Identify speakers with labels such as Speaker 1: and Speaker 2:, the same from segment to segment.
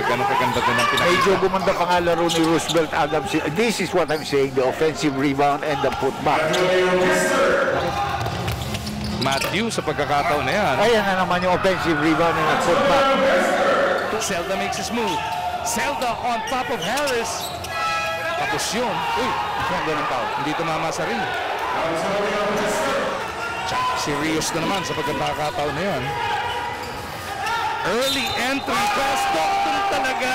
Speaker 1: Ganun kaganda din ang
Speaker 2: Medyo
Speaker 1: pinakita.
Speaker 2: gumanda pa nga laro ni Roosevelt Adams. This is what I'm saying, the offensive rebound and the putback.
Speaker 1: Matthew sa pagkakataon na yan.
Speaker 2: Ayan na naman yung offensive rebound and the putback.
Speaker 1: Zelda makes his move. Zelda on top of Harris. Tapos yun. Uy, ang ganun tao. Hindi tumama sa ring. Serious na naman sa pagkakataon na yan. Early entry pass. Doktong talaga.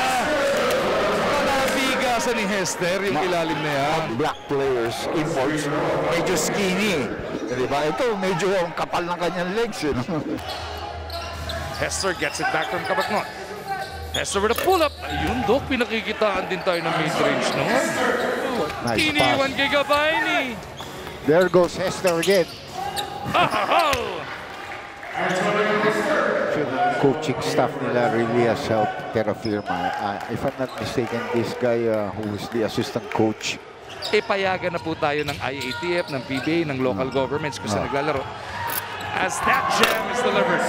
Speaker 1: Palabigasan ni Hester yung ilalim na yan.
Speaker 2: Black players, imports, medyo skinny. Di ba? Ito, medyo ang kapal ng kanyang legs. Eh, no?
Speaker 1: Hester gets it back from Kabagnot. Hester with a pull-up. Ayun, Dok, pinakikitaan din tayo ng mid-range naman.
Speaker 2: Nice
Speaker 1: Iniwan kay Gabayni.
Speaker 2: There goes Hester again.
Speaker 1: Oh!
Speaker 2: Coaching staff nila really has helped Terra Firma. Uh, if I'm not mistaken, this guy uh, who is the assistant coach,
Speaker 1: E payagan na po tayo ng IATF, ng PBA, ng local governments kung saan
Speaker 2: Ah.
Speaker 1: naglalaro. As that gem is delivered.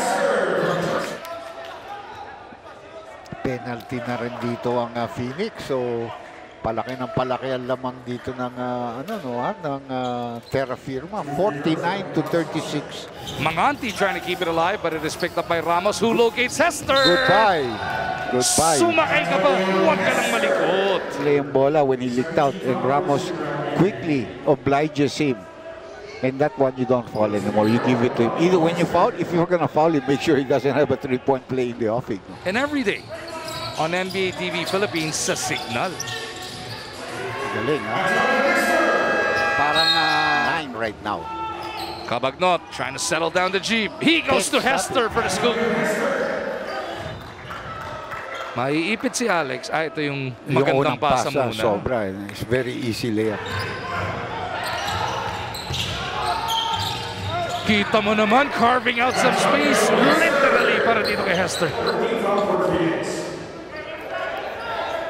Speaker 2: penalty na rin dito ang uh, Phoenix. So, palaki ng palaki ang lamang dito ng uh, ano no ah, ng uh, Terra Firma 49 to 36.
Speaker 1: Manganti trying to keep it alive but it is picked up by Ramos who locates Hester.
Speaker 2: Goodbye. Goodbye.
Speaker 1: Sumakay ka ba? Huwag ka lang malikot.
Speaker 2: Play yung bola when he licked out and Ramos quickly obliges him. And that one you don't foul anymore. You give it to him. Either when you foul, if you're gonna foul him, make sure he doesn't have a three-point play in the offing.
Speaker 1: And every day on NBA TV Philippines sa Signal.
Speaker 2: Galing, ha? Parang uh, nine right now.
Speaker 1: Kabagnot trying to settle down the Jeep. He goes to Hester for the scoop. Maiipit si Alex. Ah, ito yung magandang
Speaker 2: unang
Speaker 1: pasa
Speaker 2: pasa,
Speaker 1: muna.
Speaker 2: Sobra. It's very easy layup.
Speaker 1: Kita mo naman, carving out some space. Literally para dito kay Hester.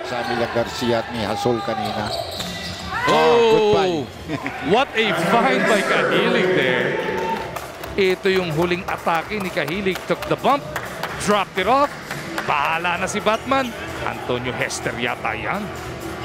Speaker 2: Sabi lang Garcia at ni Hasol kanina.
Speaker 1: Oh,
Speaker 2: goodbye.
Speaker 1: what a find by Kahilig there. Ito yung huling atake ni Kahilig. Took the bump, dropped it off. Bahala na si Batman. Antonio Hester yata yan.